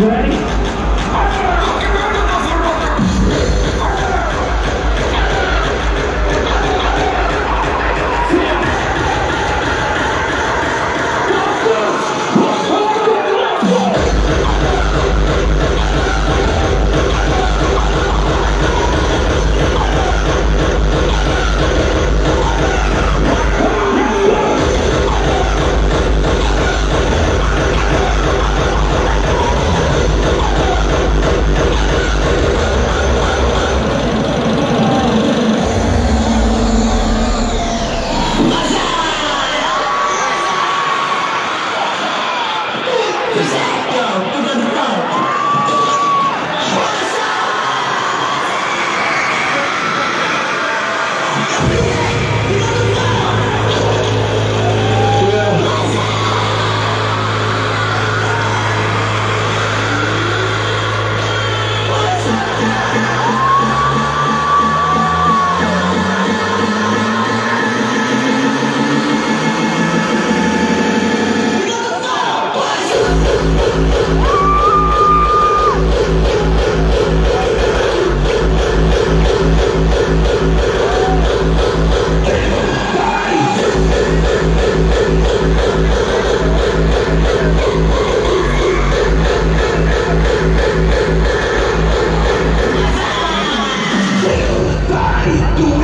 Ready? do it.